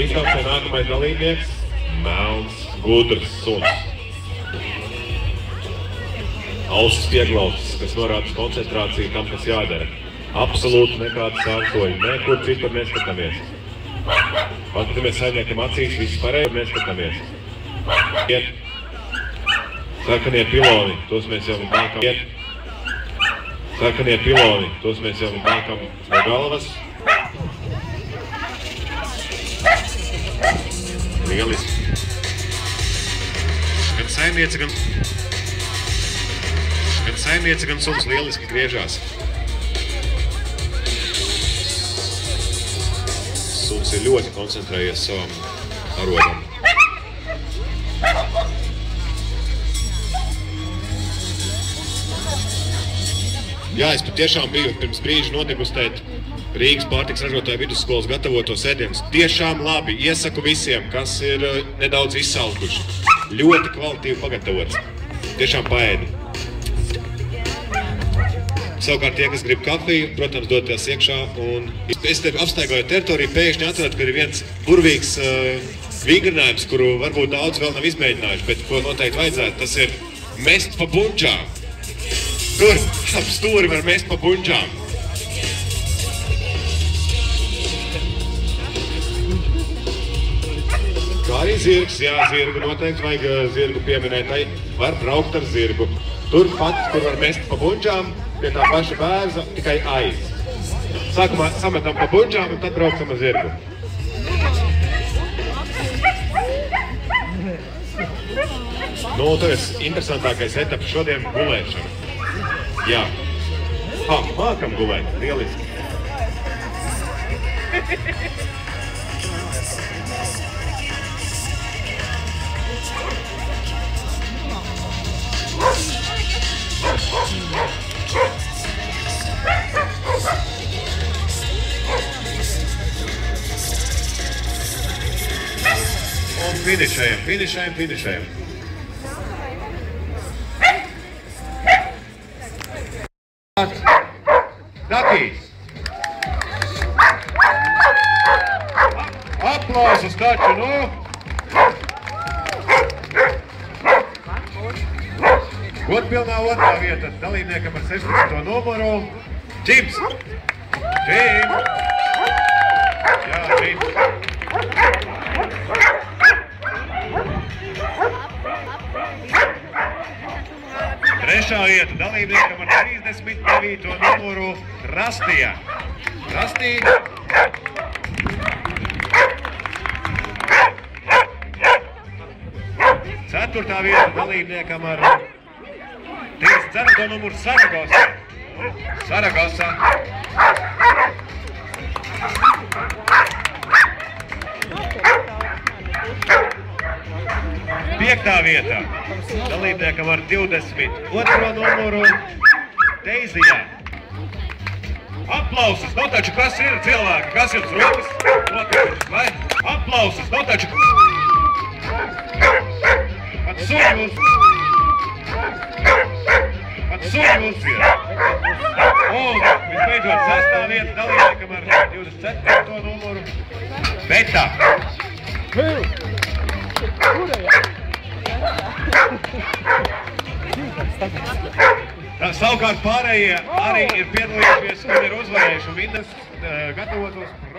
Izšaukšanai nākamais dalībnieks - melns, gudrs suns. Ausis pieglausts, kas norāda koncentrāciju tam, kas jādara. Absolūti nekāda sārkoļa, nekur citur neskatāmies. Paskatāmies saimniekam acīs, viss pareizi neskatāmies. Iet. Sarkanie piloni, tos mēs jau nākam. Iet. Sarkanie piloni, tos mēs jau nākam no galvas. Lieliski. Gan saimniece, gan, gan saimniece, gan suns lieliski griežās. Suns ir ļoti koncentrējies savam arodam. Jā, es patiešām biju pirms brīža nodegustēt Rīgas pārtiks ražotāju vidusskolas gatavotos ēdienus. Tiešām labi, iesaku visiem, kas ir eh, nedaudz izsalkuši. Ļoti kvalitīvi pagatavots. Tiešām paēdi. Savukārt tie, kas grib kafiju, protams, doties iekšā. Un es te apstaigāju teritoriju, pēkšņi atradu, ka ir viens burvīgs uh, vingrinājums, kuru varbūt daudz vēl nav izmēģinājuši, bet ko noteikti vajadzētu, tas ir mest pa bunčām. Tur ap stūri var mest pa bunčām. Arī zirgs, jā, zirgu noteikti vajag zirgu pieminēt. Tai var braukt ar zirgu. Turpat, kur var mest pa bunčām, pie tā paša bērza, tikai aiz. Sākumā sametam pa bunčām un tad braucam ar zirgu. Nu, tas ir interesantākais etaps šodien - gulēšana. Jā. Ha, mākam gulēt, lieliski. Un finišējam, finišējam, finišējam. Dakīs. Aplausus taču, nu! Godpilnā otrā vieta dalībniekam ar 16. numuru Čims. Čims. Jā, Čims. Trešā vieta dalībniekam ar 39. numuru Rastija. Rastija. Ceturtā vieta dalībniekam ar 34. numuru Saragosa. Saragosa. Piektā vietā dalībniekam ar 22. numuru Deizijā. Aplausus, no taču kas ir cilvēki? Kas jums rokas? Rokas, vai? Aplausus, no taču. Pat suņi uz... Pat suņi uzziet. Un visbeidzot sastā vieta dalībniekam ar 24. numuru Beta. Tā, savukārt pārējie arī ir piedalījušies un ir uzvarējuši Vindas uh, gatavotos.